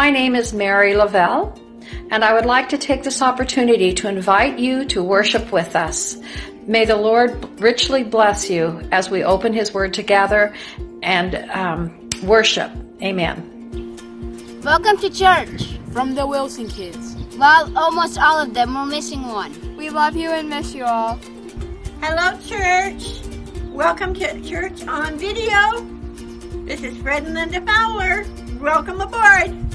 My name is Mary Lavelle, and I would like to take this opportunity to invite you to worship with us. May the Lord richly bless you as we open His Word together and um, worship. Amen. Welcome to church from the Wilson kids. Well, almost all of them. We're missing one. We love you and miss you all. Hello, church. Welcome to church on video. This is Fred and Linda Fowler. Welcome aboard.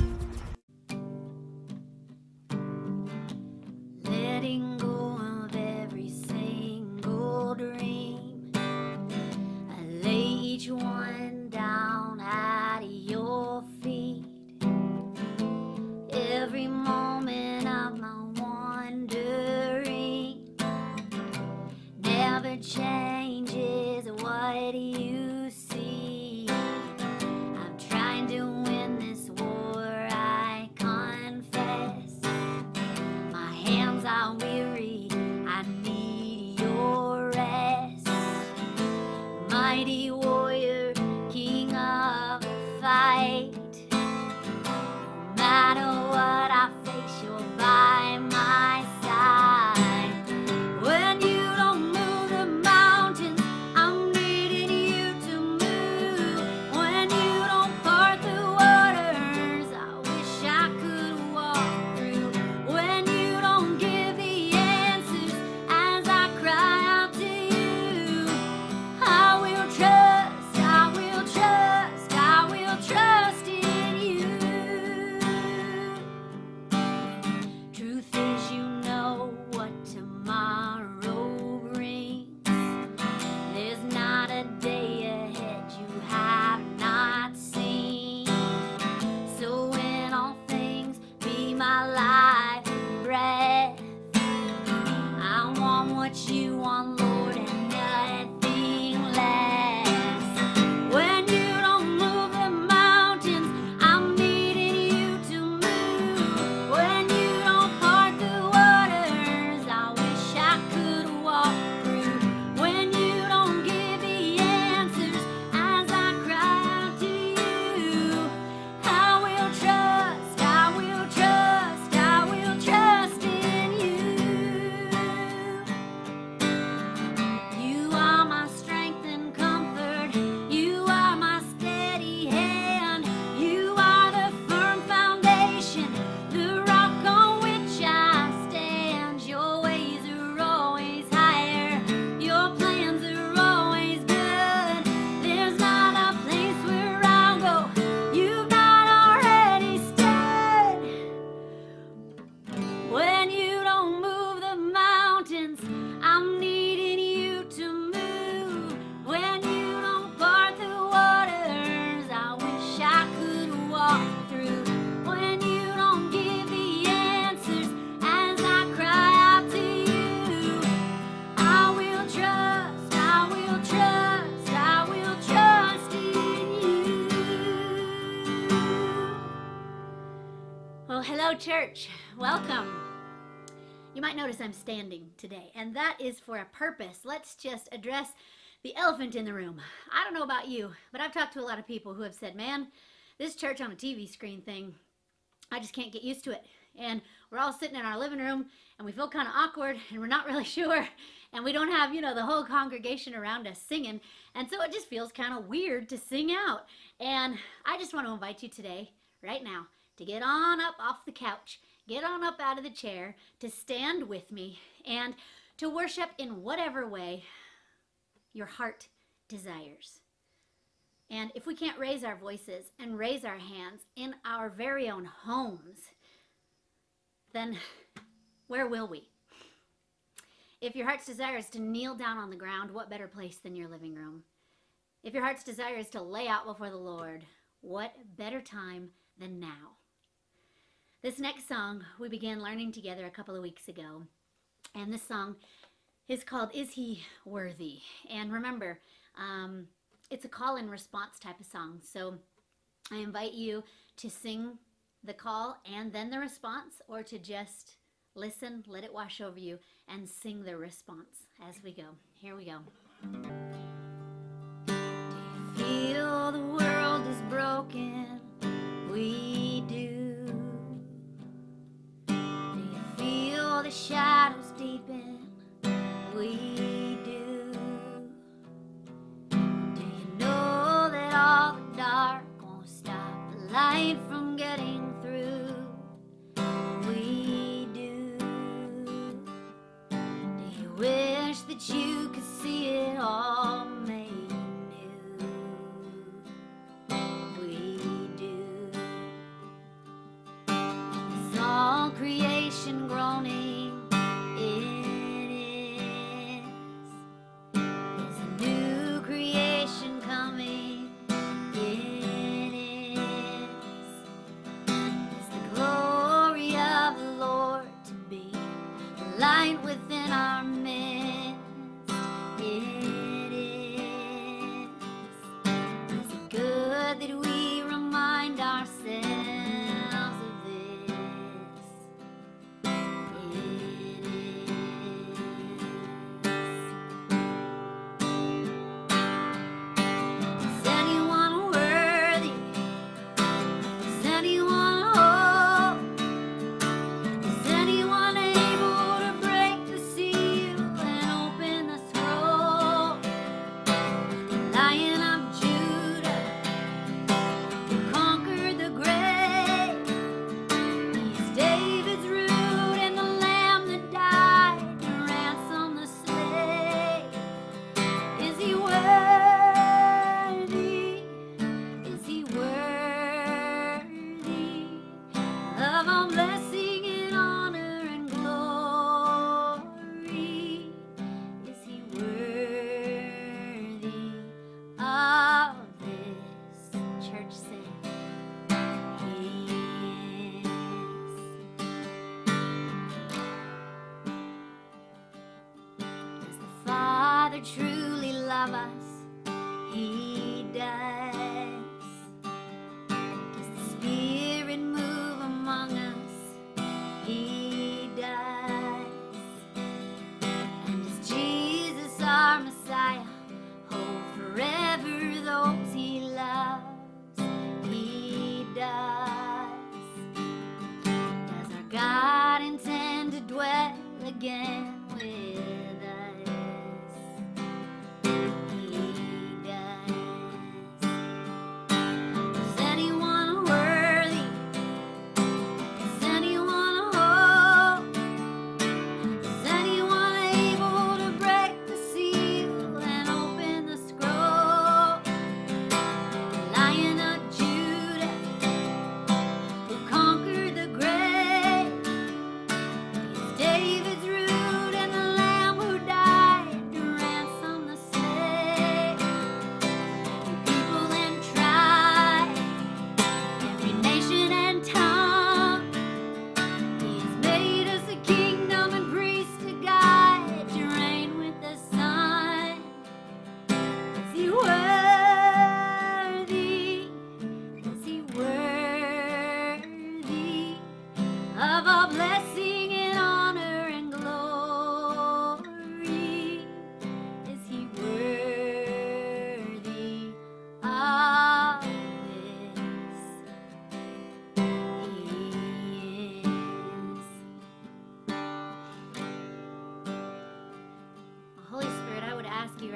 Notice I'm standing today, and that is for a purpose. Let's just address the elephant in the room. I don't know about you, but I've talked to a lot of people who have said, man, this church on a TV screen thing, I just can't get used to it. And we're all sitting in our living room and we feel kind of awkward and we're not really sure. And we don't have, you know, the whole congregation around us singing. And so it just feels kind of weird to sing out. And I just want to invite you today, right now, to get on up off the couch, get on up out of the chair, to stand with me, and to worship in whatever way your heart desires. And if we can't raise our voices and raise our hands in our very own homes, then where will we? If your heart's desire is to kneel down on the ground, what better place than your living room? If your heart's desire is to lay out before the Lord, what better time than now? This next song we began learning together a couple of weeks ago. And this song is called Is He Worthy? And remember, um, it's a call and response type of song. So I invite you to sing the call and then the response, or to just listen, let it wash over you, and sing the response as we go. Here we go. Feel the world is broken. We the shadows deepen, we do. Do you know that all the dark won't stop the light from?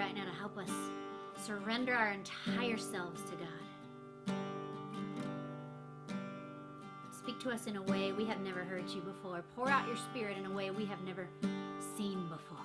right now to help us surrender our entire selves to God. Speak to us in a way we have never heard you before. Pour out your spirit in a way we have never seen before.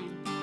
Time.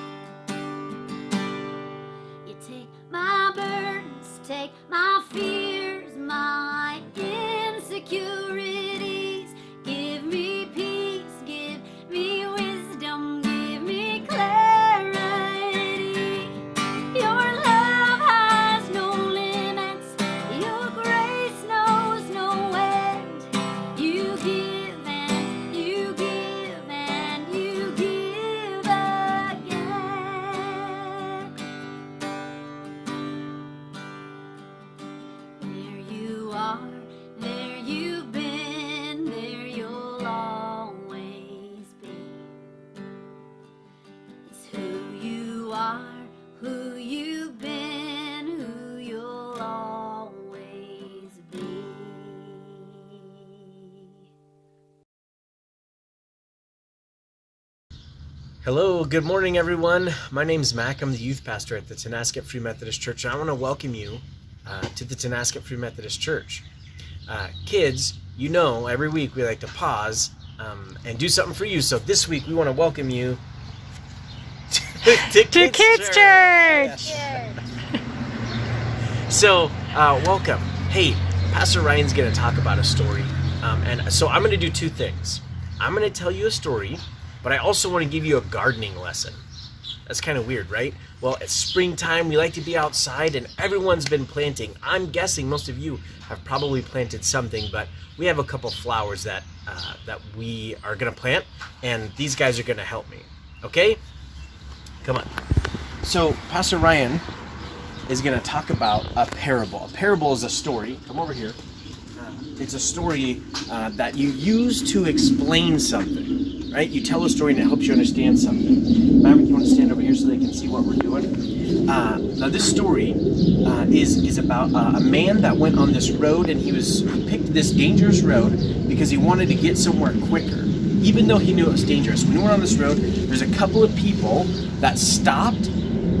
Hello, good morning, everyone. My name is Mac. I'm the youth pastor at the Tonasket Free Methodist Church, and I want to welcome you uh, to the Tonasket Free Methodist Church. Uh, kids, you know, every week we like to pause um, and do something for you. So this week we want to welcome you to, to To Kids Church. So, uh, welcome. Hey, Pastor Ryan's going to talk about a story. Um, and so I'm going to do two things. I'm going to tell you a story, but I also want to give you a gardening lesson. That's kind of weird, right? Well, it's springtime. We like to be outside, and everyone's been planting. I'm guessing most of you have probably planted something, but we have a couple flowers that uh, that we are going to plant, and these guys are going to help me. Okay? Come on. So, Pastor Ryan is going to talk about a parable. A parable is a story. Come over here. It's a story uh, that you use to explain something, right? You tell a story and it helps you understand something. Maverick, you want to stand over here so they can see what we're doing? Uh, now, this story uh, is is about uh, a man that went on this road and he was he picked this dangerous road because he wanted to get somewhere quicker, even though he knew it was dangerous. When he went on this road, there's a couple of people that stopped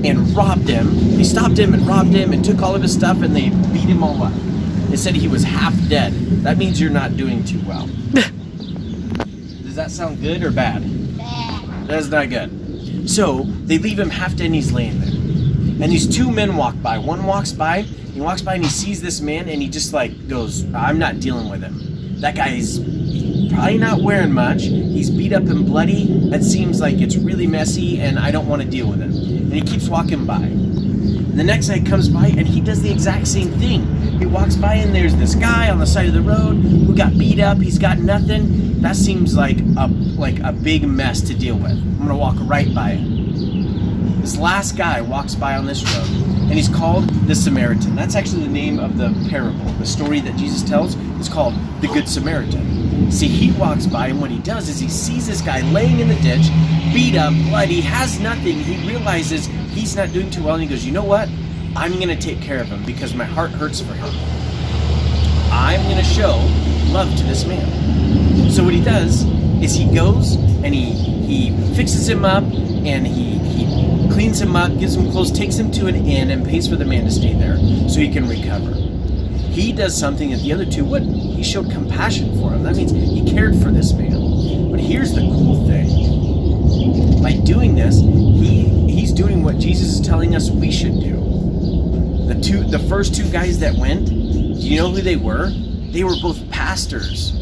and robbed him. They stopped him and robbed him and took all of his stuff and they beat him all up. They said he was half dead. That means you're not doing too well. Does that sound good or bad? Bad. That's not good. So they leave him half dead and he's laying there. And these two men walk by. One walks by, he walks by and he sees this man and he just like goes, I'm not dealing with him. That guy's probably not wearing much. He's beat up and bloody. That seems like it's really messy and I don't want to deal with him. And he keeps walking by. And the next guy comes by and he does the exact same thing. He walks by and there's this guy on the side of the road who got beat up. He's got nothing. That seems like a like a big mess to deal with. I'm gonna walk right by it. This last guy walks by on this road and he's called the Samaritan. That's actually the name of the parable. The story that Jesus tells is called the Good Samaritan. See, he walks by and what he does is he sees this guy laying in the ditch, beat up, bloody, has nothing. He realizes he's not doing too well and he goes, You know what? I'm going to take care of him because my heart hurts for him. I'm going to show love to this man. So what he does is he goes and he he fixes him up and he he cleans him up, gives him clothes, takes him to an inn and pays for the man to stay there so he can recover. He does something that the other two wouldn't. He showed compassion for him. That means he cared for this man. But here's the cool thing. by doing this, he he's doing what Jesus is telling us we should do. The two the first two guys that went, do you know who they were? They were both pastors.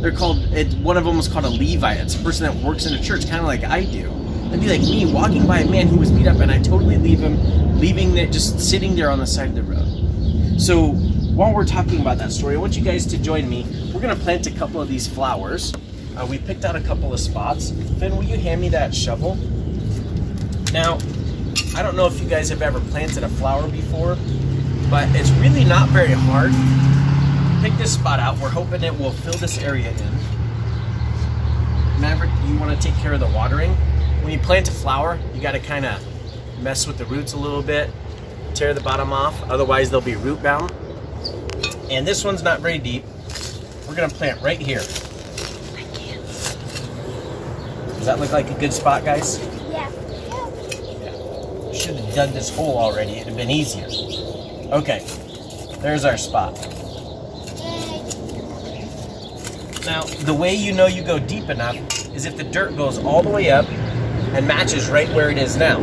They're called it, one of them was called a Levite. It's a person that works in a church, kind of like I do. That'd be like me walking by a man who was beat up and I totally leave him, leaving it just sitting there on the side of the road. So while we're talking about that story, I want you guys to join me. We're gonna plant a couple of these flowers. Uh, we picked out a couple of spots. Finn, will you hand me that shovel? Now, I don't know if you guys have ever planted a flower before, but it's really not very hard. Pick this spot out. We're hoping it will fill this area in. Maverick, you want to take care of the watering. When you plant a flower, you got to kind of mess with the roots a little bit, tear the bottom off, otherwise they'll be root bound. And this one's not very deep. We're gonna plant right here. Does that look like a good spot, guys? Yeah. Should have done this hole already. It'd have been easier. Okay, there's our spot. Now, the way you know you go deep enough is if the dirt goes all the way up and matches right where it is now.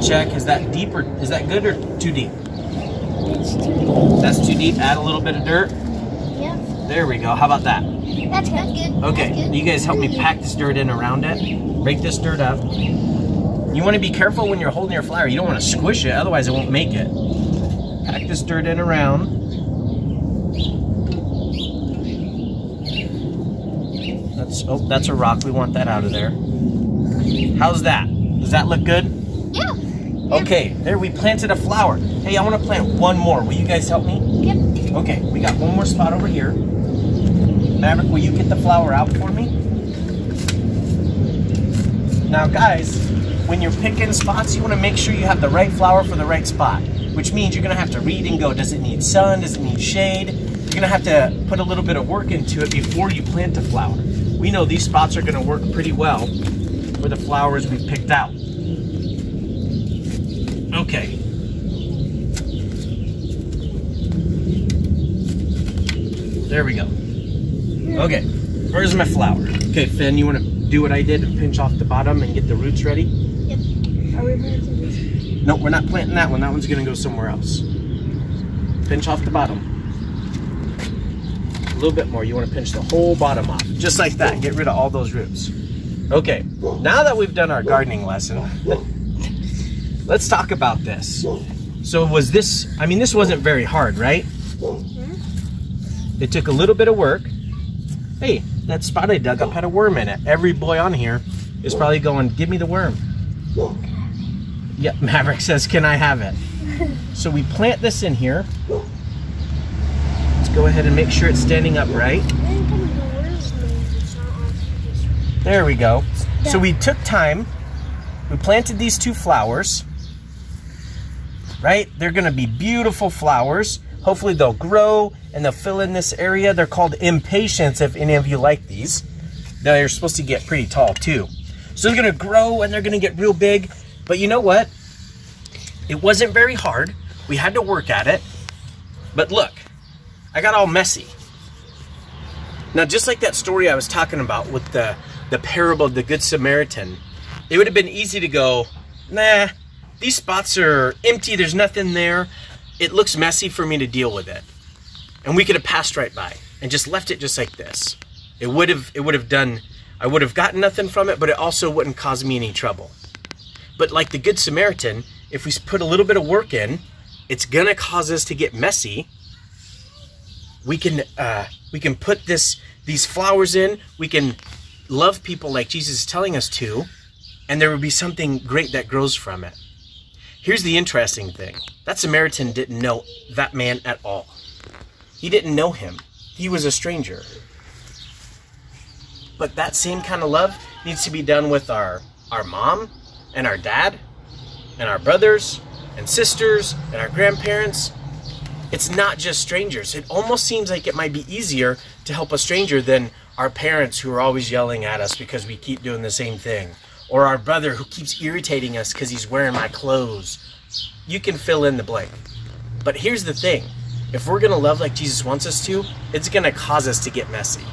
Check, is that deep or is that good or too deep? It's too deep. That's too deep. Add a little bit of dirt. Yep. There we go. How about that? That's good. good. Okay, That's good. you guys help me pack this dirt in around it. Break this dirt up. You want to be careful when you're holding your flower. You don't want to squish it, otherwise it won't make it. Pack this dirt in around. That's oh, that's a rock. We want that out of there. How's that? Does that look good? Yeah. Okay, there we planted a flower. Hey, I want to plant one more. Will you guys help me? Yep. Okay, we got one more spot over here. Maverick, will you get the flower out for me? Now, guys, when you're picking spots, you want to make sure you have the right flower for the right spot, which means you're going to have to read and go, does it need sun? Does it need shade? You're going to have to put a little bit of work into it before you plant a flower. We know these spots are going to work pretty well for the flowers we picked out. Okay. There we go. Okay, where's my flower? Okay, Finn, you want to do what I did and pinch off the bottom and get the roots ready? Yep. Are we planting this? No, we're not planting that one. That one's gonna go somewhere else. Pinch off the bottom. A little bit more. You want to pinch the whole bottom off. Just like that. Get rid of all those roots. Okay, now that we've done our gardening lesson, let's talk about this. So was this, I mean, this wasn't very hard, right? Mm-hmm. It took a little bit of work. Hey, that spot I dug up had a worm in it. Every boy on here is probably going, give me the worm. Yeah, Maverick says, can I have it? So we plant this in here. Go ahead and make sure it's standing upright. There we go. So we took time. We planted these two flowers. Right? They're going to be beautiful flowers. Hopefully they'll grow and they'll fill in this area. They're called impatiens if any of you like these. Now they're supposed to get pretty tall too. So they're going to grow and they're going to get real big. But you know what? It wasn't very hard. We had to work at it. But look, I got all messy. Now, just like that story I was talking about with the, the parable of the Good Samaritan, it would have been easy to go, nah, these spots are empty, there's nothing there. It looks messy for me to deal with it. And we could have passed right by and just left it just like this. It would have it would have done I would have gotten nothing from it, but it also wouldn't cause me any trouble. But like the Good Samaritan, if we put a little bit of work in, it's gonna cause us to get messy. We can uh, we can put this these flowers in. We can love people like Jesus is telling us to, and there will be something great that grows from it. Here's the interesting thing: that Samaritan didn't know that man at all. He didn't know him. He was a stranger. But that same kind of love needs to be done with our our mom and our dad and our brothers and sisters and our grandparents. It's not just strangers. It almost seems like it might be easier to help a stranger than our parents who are always yelling at us because we keep doing the same thing, or our brother who keeps irritating us because he's wearing my clothes. You can fill in the blank. But here's the thing if we're going to love like Jesus wants us to, it's going to cause us to get messy.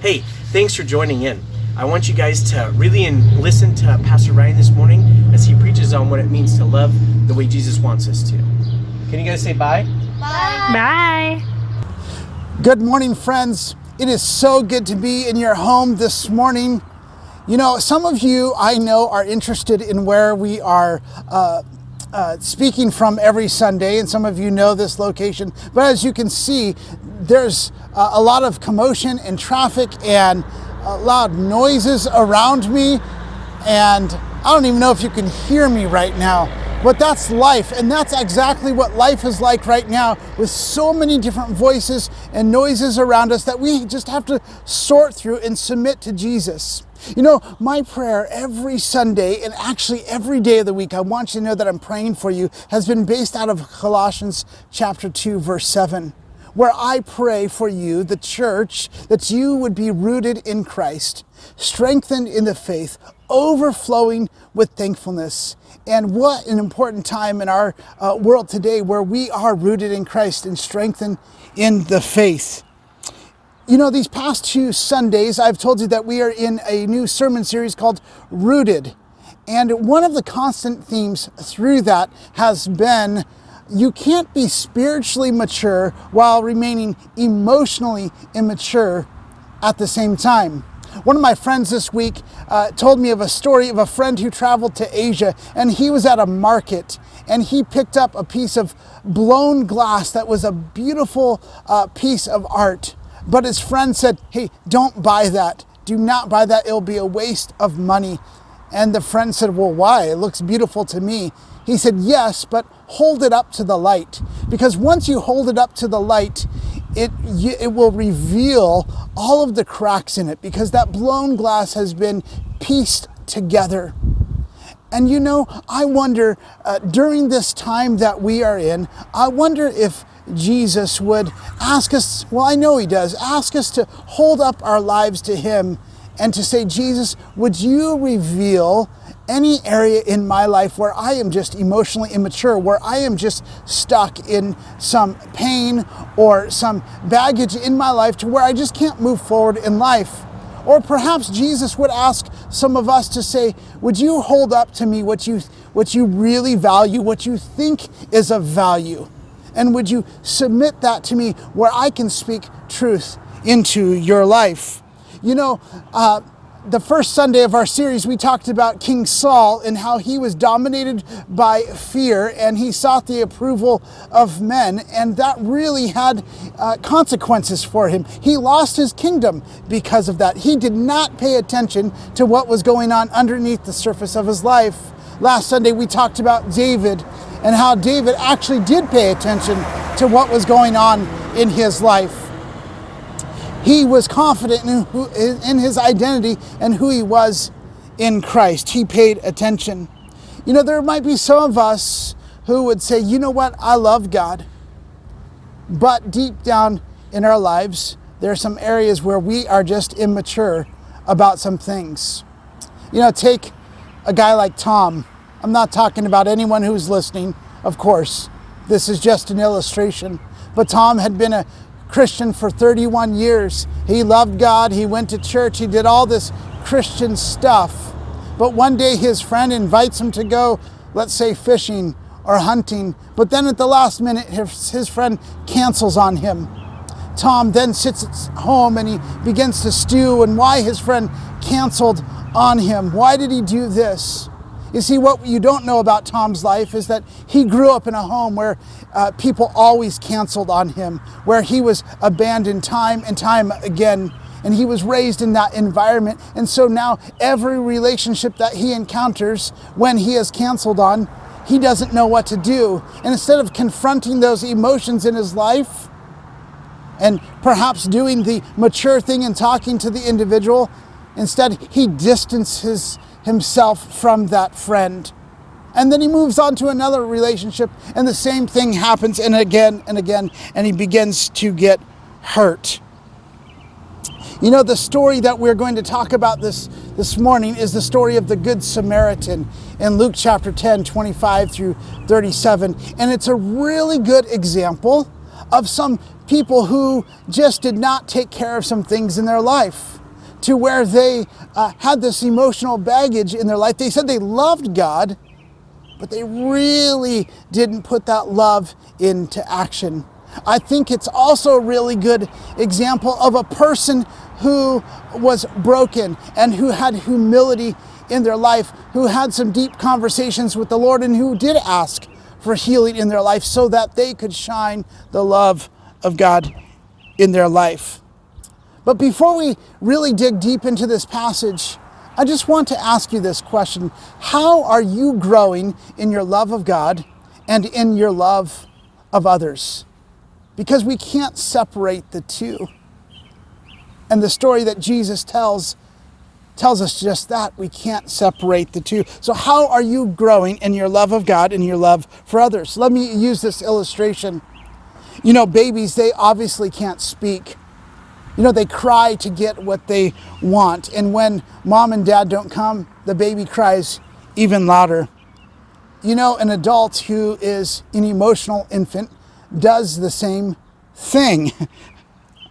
Hey, thanks for joining in. I want you guys to really listen to Pastor Ryan this morning as he preaches on what it means to love the way Jesus wants us to. Can you guys say bye? Bye. Bye. Good morning, friends. It is so good to be in your home this morning. You know, some of you I know are interested in where we are uh, uh, speaking from every Sunday, and some of you know this location. But as you can see, there's uh, a lot of commotion and traffic and loud noises around me, and I don't even know if you can hear me right now. But that's life, and that's exactly what life is like right now with so many different voices and noises around us that we just have to sort through and submit to Jesus. You know, my prayer every Sunday and actually every day of the week, I want you to know that I'm praying for you, has been based out of Colossians chapter 2, verse 7 where I pray for you, the church, that you would be rooted in Christ, strengthened in the faith, overflowing with thankfulness. And what an important time in our uh, world today where we are rooted in Christ and strengthened in the faith. You know, these past two Sundays, I've told you that we are in a new sermon series called Rooted. And one of the constant themes through that has been you can't be spiritually mature while remaining emotionally immature at the same time. One of my friends this week uh, told me of a story of a friend who traveled to Asia and he was at a market and he picked up a piece of blown glass that was a beautiful uh, piece of art. But his friend said, Hey, don't buy that. Do not buy that. It'll be a waste of money. And the friend said, Well, why? It looks beautiful to me. He said, Yes, but hold it up to the light. Because once you hold it up to the light, it, it will reveal all of the cracks in it because that blown glass has been pieced together. And you know, I wonder uh, during this time that we are in, I wonder if Jesus would ask us, well, I know He does, ask us to hold up our lives to Him and to say, Jesus, would you reveal any area in my life where I am just emotionally immature, where I am just stuck in some pain or some baggage in my life to where I just can't move forward in life. Or perhaps Jesus would ask some of us to say, Would you hold up to me what you, what you really value, what you think is of value? And would you submit that to me where I can speak truth into your life? You know, uh, the first Sunday of our series, we talked about King Saul and how he was dominated by fear and he sought the approval of men, and that really had uh, consequences for him. He lost his kingdom because of that. He did not pay attention to what was going on underneath the surface of his life. Last Sunday, we talked about David and how David actually did pay attention to what was going on in his life. He was confident in, who, in his identity and who he was in Christ. He paid attention. You know, there might be some of us who would say, you know what, I love God. But deep down in our lives, there are some areas where we are just immature about some things. You know, take a guy like Tom. I'm not talking about anyone who's listening, of course. This is just an illustration. But Tom had been a Christian for 31 years. He loved God, he went to church, he did all this Christian stuff. But one day his friend invites him to go, let's say, fishing or hunting. But then at the last minute, his, his friend cancels on him. Tom then sits at home and he begins to stew and why his friend canceled on him. Why did he do this? You see, what you don't know about Tom's life is that he grew up in a home where uh, people always canceled on him, where he was abandoned time and time again. And he was raised in that environment. And so now every relationship that he encounters when he is canceled on, he doesn't know what to do. And instead of confronting those emotions in his life and perhaps doing the mature thing and talking to the individual, instead he distances himself from that friend. And then he moves on to another relationship, and the same thing happens, and again and again, and he begins to get hurt. You know, the story that we're going to talk about this, this morning is the story of the Good Samaritan in Luke chapter 10, 25 through 37. And it's a really good example of some people who just did not take care of some things in their life to where they uh, had this emotional baggage in their life. They said they loved God, but they really didn't put that love into action. I think it's also a really good example of a person who was broken and who had humility in their life, who had some deep conversations with the Lord, and who did ask for healing in their life so that they could shine the love of God in their life. But before we really dig deep into this passage, I just want to ask you this question How are you growing in your love of God and in your love of others? Because we can't separate the two. And the story that Jesus tells tells us just that. We can't separate the two. So, how are you growing in your love of God and your love for others? Let me use this illustration. You know, babies, they obviously can't speak you know, they cry to get what they want. And when mom and dad don't come, the baby cries even louder. You know, an adult who is an emotional infant does the same thing.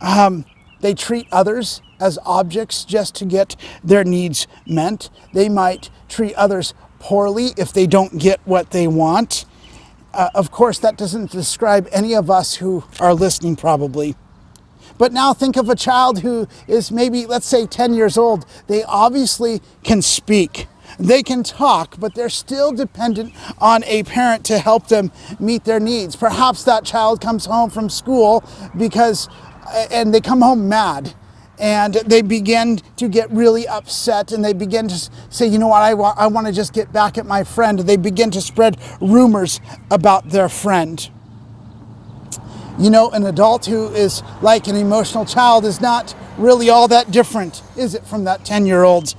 Um, they treat others as objects just to get their needs met. They might treat others poorly if they don't get what they want. Uh, of course, that doesn't describe any of us who are listening, probably. But now think of a child who is maybe, let's say, 10 years old. They obviously can speak. They can talk, but they're still dependent on a parent to help them meet their needs. Perhaps that child comes home from school because, and they come home mad and they begin to get really upset and they begin to say, you know what, I, wa- I want to just get back at my friend. They begin to spread rumors about their friend. You know, an adult who is like an emotional child is not really all that different, is it, from that 10 year old?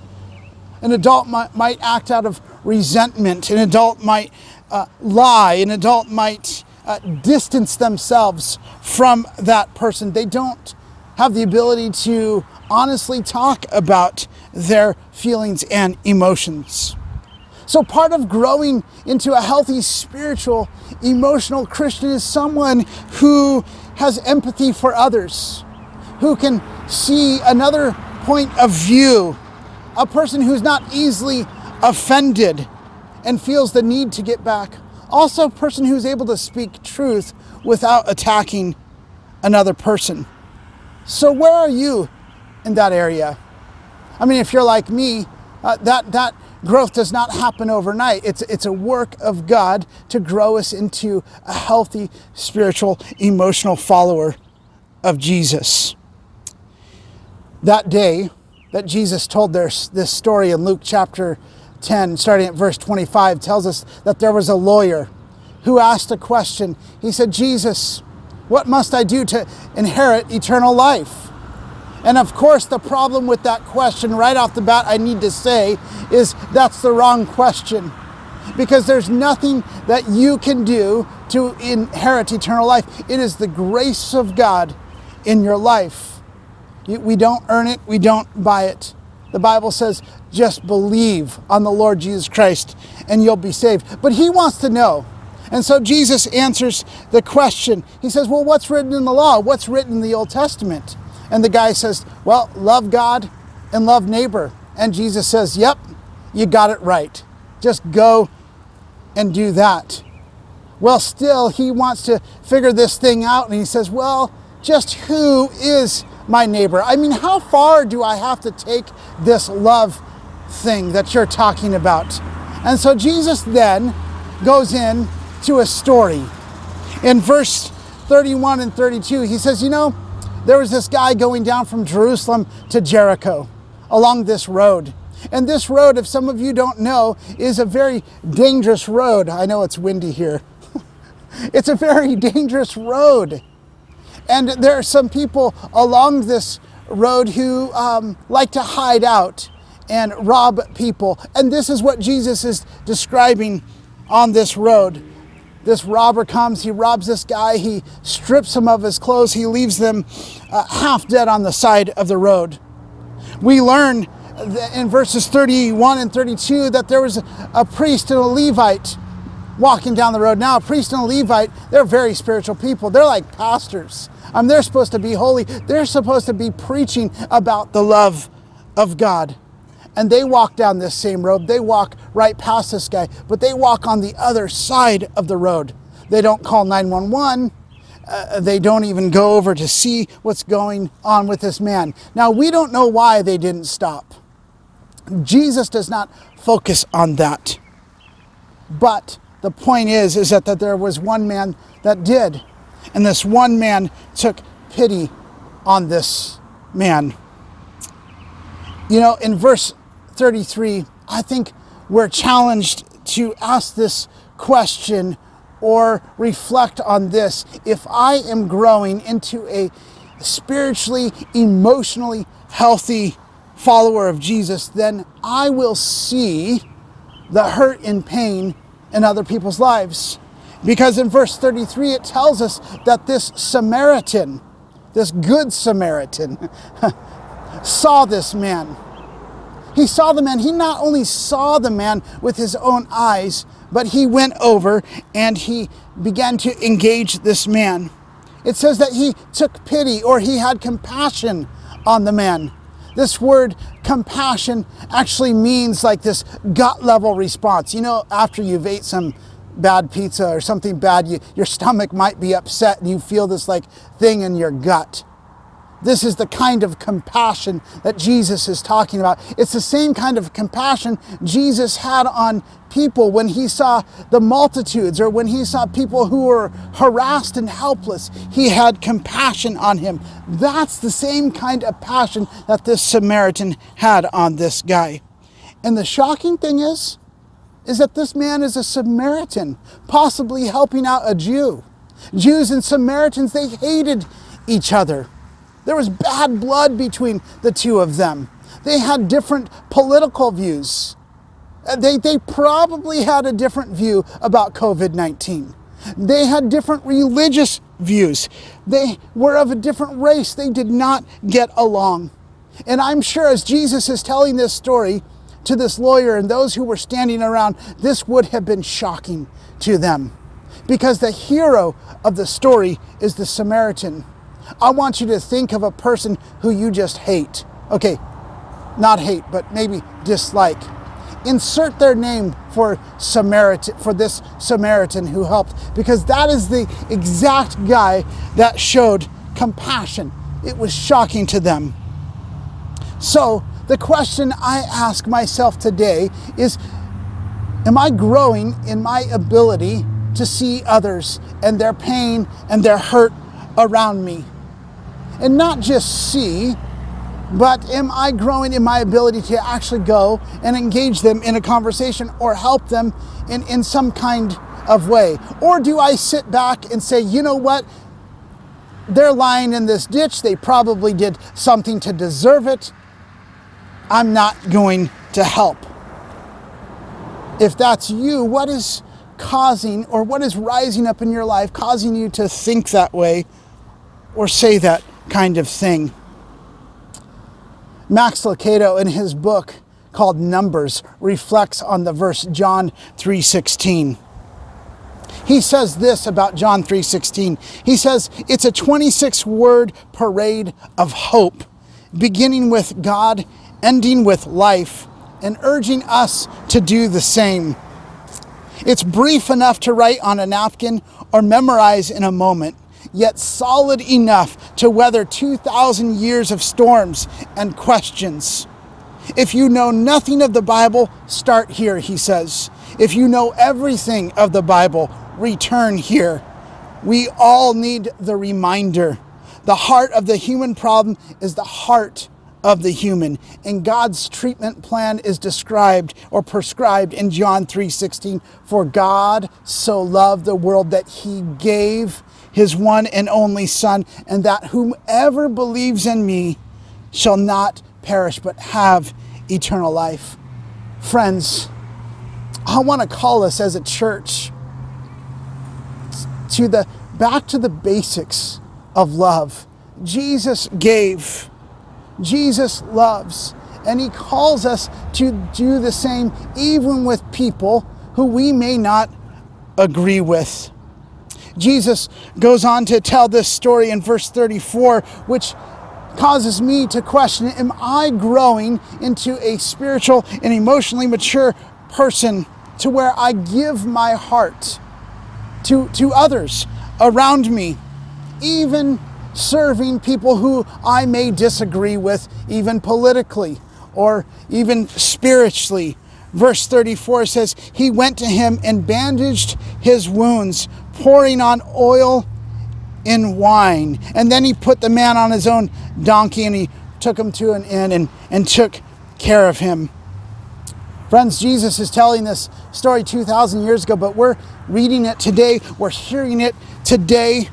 An adult might, might act out of resentment, an adult might uh, lie, an adult might uh, distance themselves from that person. They don't have the ability to honestly talk about their feelings and emotions. So, part of growing into a healthy spiritual, emotional Christian is someone who has empathy for others, who can see another point of view, a person who's not easily offended and feels the need to get back. Also, a person who's able to speak truth without attacking another person. So, where are you in that area? I mean, if you're like me, uh, that that growth does not happen overnight. It's, it's a work of God to grow us into a healthy, spiritual, emotional follower of Jesus. That day that Jesus told this, this story in Luke chapter 10, starting at verse 25, tells us that there was a lawyer who asked a question. He said, Jesus, what must I do to inherit eternal life? And of course, the problem with that question right off the bat, I need to say, is that's the wrong question. Because there's nothing that you can do to inherit eternal life. It is the grace of God in your life. We don't earn it, we don't buy it. The Bible says, just believe on the Lord Jesus Christ and you'll be saved. But He wants to know. And so Jesus answers the question. He says, Well, what's written in the law? What's written in the Old Testament? And the guy says, Well, love God and love neighbor. And Jesus says, Yep, you got it right. Just go and do that. Well, still, he wants to figure this thing out. And he says, Well, just who is my neighbor? I mean, how far do I have to take this love thing that you're talking about? And so Jesus then goes in to a story. In verse 31 and 32, he says, You know, there was this guy going down from Jerusalem to Jericho along this road. And this road, if some of you don't know, is a very dangerous road. I know it's windy here. it's a very dangerous road. And there are some people along this road who um, like to hide out and rob people. And this is what Jesus is describing on this road. This robber comes, he robs this guy, he strips him of his clothes, he leaves them uh, half dead on the side of the road. We learn in verses 31 and 32 that there was a priest and a Levite walking down the road. Now, a priest and a Levite, they're very spiritual people. They're like pastors. Um, they're supposed to be holy. They're supposed to be preaching about the love of God. And they walk down this same road. They walk right past this guy, but they walk on the other side of the road. They don't call 911. Uh, they don't even go over to see what's going on with this man. Now, we don't know why they didn't stop. Jesus does not focus on that. But the point is, is that, that there was one man that did. And this one man took pity on this man. You know, in verse 33, I think we're challenged to ask this question or reflect on this. If I am growing into a spiritually, emotionally healthy follower of Jesus, then I will see the hurt and pain in other people's lives. Because in verse 33, it tells us that this Samaritan, this good Samaritan, saw this man. He saw the man. He not only saw the man with his own eyes, but he went over and he began to engage this man. It says that he took pity or he had compassion on the man. This word compassion actually means like this gut level response. You know, after you've ate some bad pizza or something bad, you, your stomach might be upset and you feel this like thing in your gut. This is the kind of compassion that Jesus is talking about. It's the same kind of compassion Jesus had on people when he saw the multitudes or when he saw people who were harassed and helpless. He had compassion on him. That's the same kind of passion that this Samaritan had on this guy. And the shocking thing is, is that this man is a Samaritan, possibly helping out a Jew. Jews and Samaritans, they hated each other. There was bad blood between the two of them. They had different political views. Uh, they, they probably had a different view about COVID 19. They had different religious views. They were of a different race. They did not get along. And I'm sure as Jesus is telling this story to this lawyer and those who were standing around, this would have been shocking to them. Because the hero of the story is the Samaritan I want you to think of a person who you just hate. Okay, not hate, but maybe dislike. Insert their name for Samaritan for this Samaritan who helped because that is the exact guy that showed compassion. It was shocking to them. So, the question I ask myself today is Am I growing in my ability to see others and their pain and their hurt around me? And not just see, but am I growing in my ability to actually go and engage them in a conversation or help them in, in some kind of way? Or do I sit back and say, you know what? They're lying in this ditch. They probably did something to deserve it. I'm not going to help. If that's you, what is causing or what is rising up in your life causing you to think that way or say that kind of thing. Max Lucado in his book called Numbers reflects on the verse John 3:16. He says this about John 3:16. He says it's a 26 word parade of hope, beginning with God, ending with life, and urging us to do the same. It's brief enough to write on a napkin or memorize in a moment yet solid enough to weather 2,000 years of storms and questions. If you know nothing of the Bible, start here, he says. If you know everything of the Bible, return here. We all need the reminder. The heart of the human problem is the heart of the human and God's treatment plan is described or prescribed in John 3:16 for God so loved the world that he gave his one and only Son, and that whomever believes in me shall not perish but have eternal life. Friends, I want to call us as a church to the back to the basics of love. Jesus gave. Jesus loves. And he calls us to do the same even with people who we may not agree with. Jesus goes on to tell this story in verse 34, which causes me to question Am I growing into a spiritual and emotionally mature person to where I give my heart to, to others around me, even serving people who I may disagree with, even politically or even spiritually? Verse 34 says, He went to him and bandaged his wounds, pouring on oil in wine. And then he put the man on his own donkey and he took him to an inn and, and took care of him. Friends, Jesus is telling this story 2,000 years ago, but we're reading it today, we're hearing it today.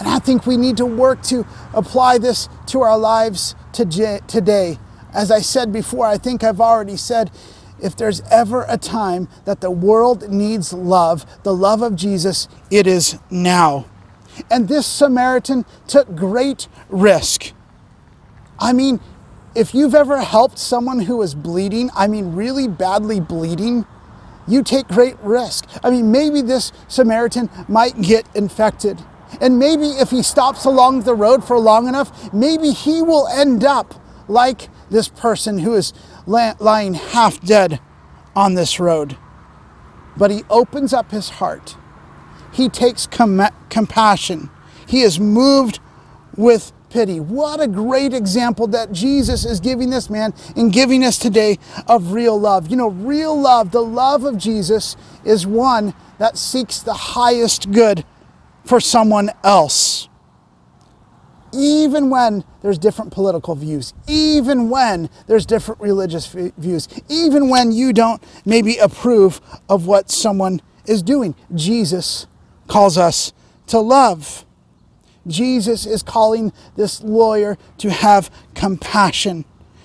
And I think we need to work to apply this to our lives today. As I said before, I think I've already said if there's ever a time that the world needs love, the love of Jesus, it is now. And this Samaritan took great risk. I mean, if you've ever helped someone who is bleeding, I mean, really badly bleeding, you take great risk. I mean, maybe this Samaritan might get infected. And maybe if he stops along the road for long enough, maybe he will end up like this person who is lying half dead on this road. But he opens up his heart he takes com- compassion. He is moved with pity. What a great example that Jesus is giving this man and giving us today of real love. You know, real love, the love of Jesus, is one that seeks the highest good for someone else. Even when there's different political views, even when there's different religious views, even when you don't maybe approve of what someone is doing, Jesus calls us to love. Jesus is calling this lawyer to have compassion,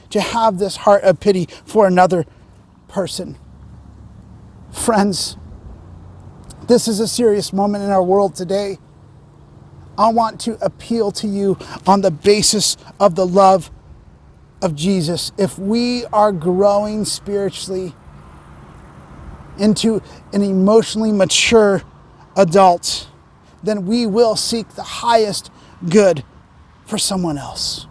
to have this heart of pity for another person. Friends, this is a serious moment in our world today. I want to appeal to you on the basis of the love of Jesus. If we are growing spiritually into an emotionally mature adult, then we will seek the highest good for someone else.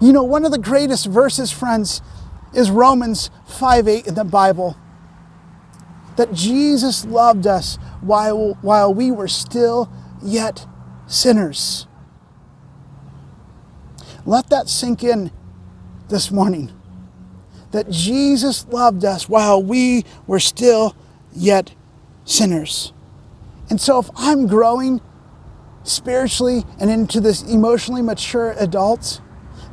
You know, one of the greatest verses, friends, is Romans 5 8 in the Bible. That Jesus loved us while, while we were still yet sinners. Let that sink in this morning. That Jesus loved us while we were still yet sinners. And so if I'm growing spiritually and into this emotionally mature adult,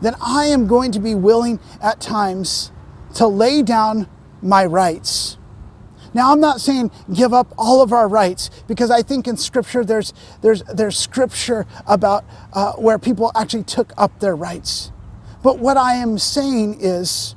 then I am going to be willing at times to lay down my rights. Now, I'm not saying give up all of our rights because I think in Scripture there's, there's, there's Scripture about uh, where people actually took up their rights. But what I am saying is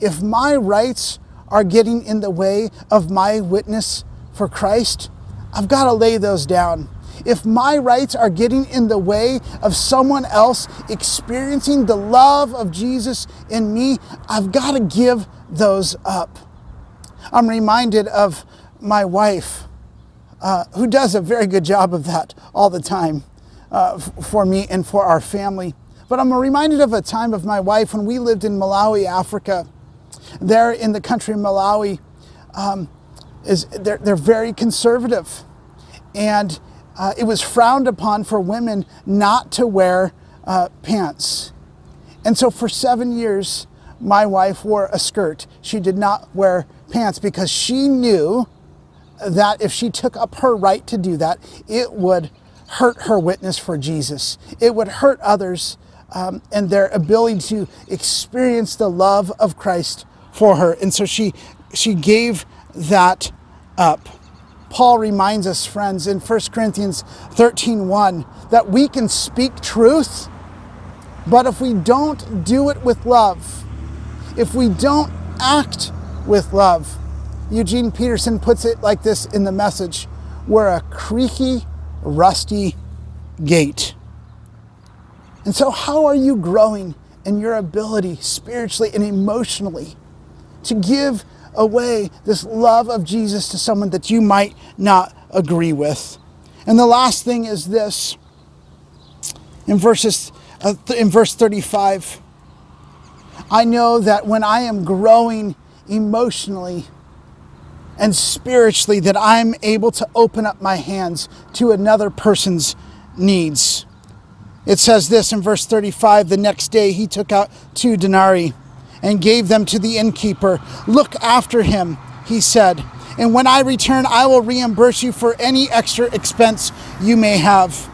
if my rights are getting in the way of my witness for Christ, I've got to lay those down. If my rights are getting in the way of someone else experiencing the love of Jesus in me, I've got to give those up. I'm reminded of my wife, uh, who does a very good job of that all the time uh, for me and for our family. But I'm reminded of a time of my wife when we lived in Malawi, Africa. There in the country of Malawi, um, is they're, they're very conservative. And uh, it was frowned upon for women not to wear uh, pants. And so for seven years, my wife wore a skirt. She did not wear pants because she knew that if she took up her right to do that, it would hurt her witness for Jesus. It would hurt others um, and their ability to experience the love of Christ for her. And so she she gave that up. Paul reminds us, friends, in 1 Corinthians 13 1, that we can speak truth, but if we don't do it with love, if we don't act with love, Eugene Peterson puts it like this in the message we're a creaky, rusty gate. And so, how are you growing in your ability spiritually and emotionally to give away this love of Jesus to someone that you might not agree with. And the last thing is this in verses uh, in verse 35. I know that when I am growing emotionally and spiritually, that I'm able to open up my hands to another person's needs. It says this in verse 35 the next day he took out two denarii and gave them to the innkeeper. Look after him, he said, and when I return, I will reimburse you for any extra expense you may have.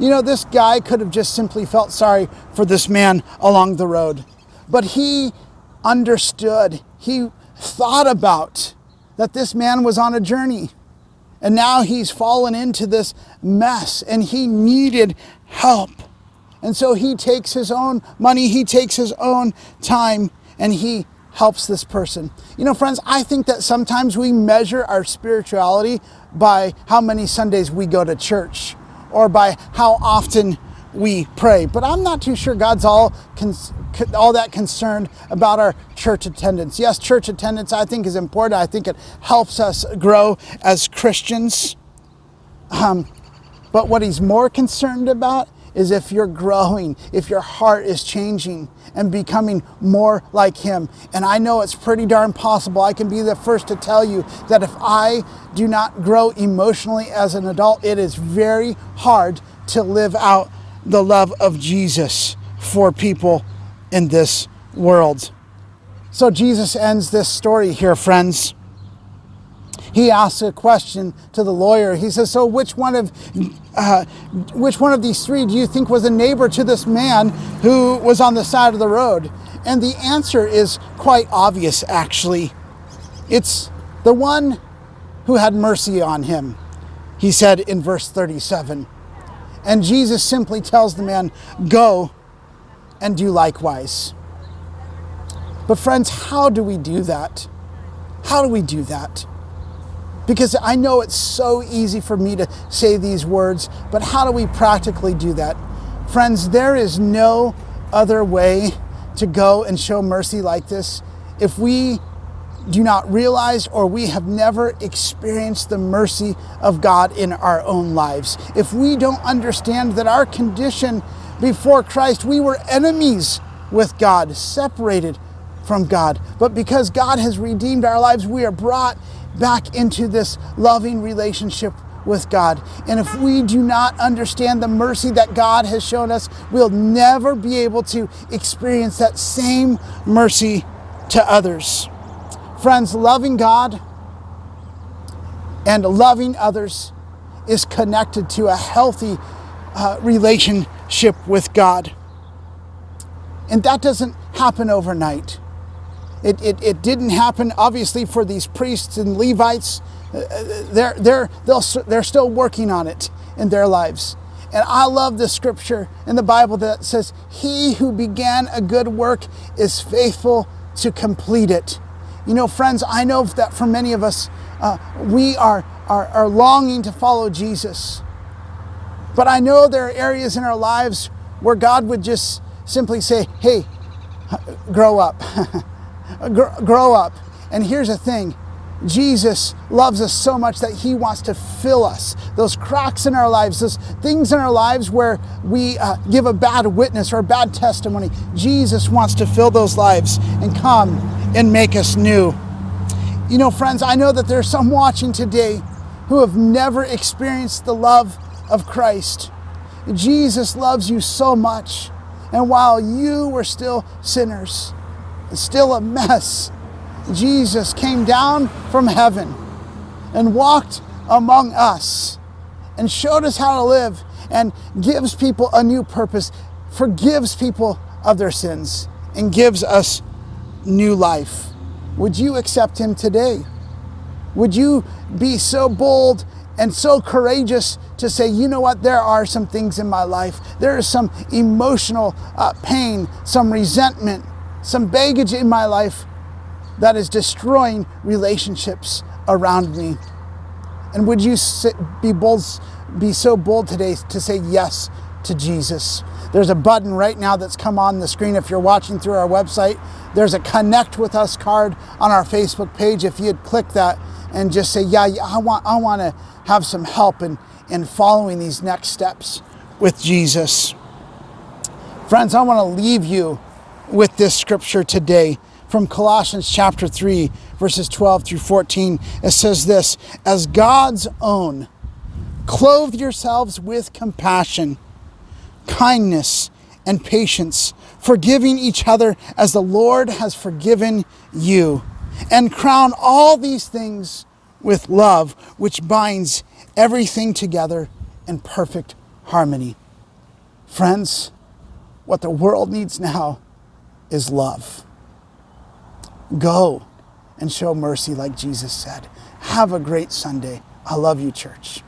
You know, this guy could have just simply felt sorry for this man along the road, but he understood, he thought about that this man was on a journey. And now he's fallen into this mess and he needed help. And so he takes his own money, he takes his own time, and he helps this person. You know, friends, I think that sometimes we measure our spirituality by how many Sundays we go to church or by how often we pray. But I'm not too sure God's all all that concerned about our church attendance. Yes, church attendance I think is important. I think it helps us grow as Christians. Um, but what he's more concerned about is if you're growing, if your heart is changing and becoming more like Him. And I know it's pretty darn possible. I can be the first to tell you that if I do not grow emotionally as an adult, it is very hard to live out the love of Jesus for people in this world. So Jesus ends this story here, friends he asks a question to the lawyer. He says, "So which one of uh, which one of these three do you think was a neighbor to this man who was on the side of the road?" And the answer is quite obvious, actually. It's the one who had mercy on him. He said in verse 37. And Jesus simply tells the man, "Go and do likewise." But friends, how do we do that? How do we do that? Because I know it's so easy for me to say these words, but how do we practically do that? Friends, there is no other way to go and show mercy like this if we do not realize or we have never experienced the mercy of God in our own lives. If we don't understand that our condition before Christ, we were enemies with God, separated from God. But because God has redeemed our lives, we are brought back into this loving relationship with God. And if we do not understand the mercy that God has shown us, we'll never be able to experience that same mercy to others. Friends, loving God and loving others is connected to a healthy uh, relationship with God. And that doesn't happen overnight. It, it, it didn't happen, obviously, for these priests and Levites. Uh, uh, they're, they're, they're still working on it in their lives. And I love the scripture in the Bible that says, He who began a good work is faithful to complete it. You know, friends, I know that for many of us, uh, we are, are, are longing to follow Jesus. But I know there are areas in our lives where God would just simply say, Hey, grow up. grow up. And here's the thing Jesus loves us so much that He wants to fill us. Those cracks in our lives, those things in our lives where we uh, give a bad witness or a bad testimony, Jesus wants to fill those lives and come and make us new. You know, friends, I know that there's some watching today who have never experienced the love of Christ. Jesus loves you so much. And while you were still sinners, still a mess, Jesus came down from heaven and walked among us and showed us how to live and gives people a new purpose, forgives people of their sins, and gives us new life. Would you accept him today? Would you be so bold and so courageous to say, you know what, there are some things in my life. There is some emotional uh, pain, some resentment, some baggage in my life that is destroying relationships around me. And would you be bold, be so bold today to say yes to Jesus? There's a button right now that's come on the screen if you're watching through our website. There's a connect with us card on our Facebook page. If you'd click that and just say, yeah, I want, I want to have some help in, in following these next steps with Jesus. Friends, I want to leave you with this scripture today from Colossians chapter 3, verses 12 through 14. It says this As God's own, clothe yourselves with compassion, kindness, and patience, forgiving each other as the Lord has forgiven you. And crown all these things with love, which binds everything together in perfect harmony. Friends, what the world needs now is love. Go and show mercy like Jesus said. Have a great Sunday. I love you, church.